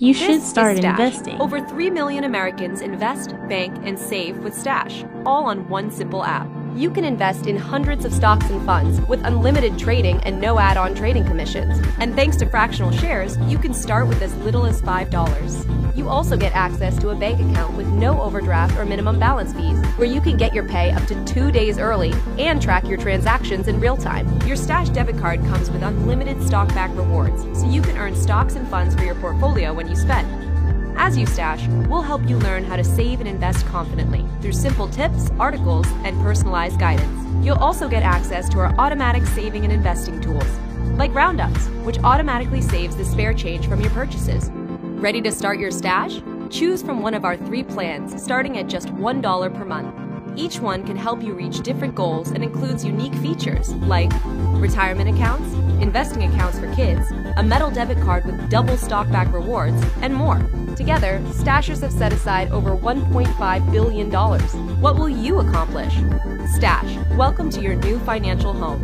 You This should start investing. Over 3 million Americans invest, bank, and save with Stash, all on one simple app. You can invest in hundreds of stocks and funds with unlimited trading and no add on trading commissions. And thanks to fractional shares, you can start with as little as $5. You also get access to a bank account with no overdraft or minimum balance fees, where you can get your pay up to two days early and track your transactions in real time. Your Stash debit card comes with unlimited stock back rewards, so you can earn stocks and funds for your portfolio when you spend. As you stash, we'll help you learn how to save and invest confidently through simple tips, articles, and personalized guidance. You'll also get access to our automatic saving and investing tools, like Roundups, which automatically saves the spare change from your purchases. Ready to start your stash? Choose from one of our three plans starting at just $1 per month. Each one can help you reach different goals and includes unique features like retirement accounts, investing accounts for kids, a metal debit card with double stockback rewards, and more. Together, Stashers have set aside over $1.5 billion. What will you accomplish? Stash, welcome to your new financial home.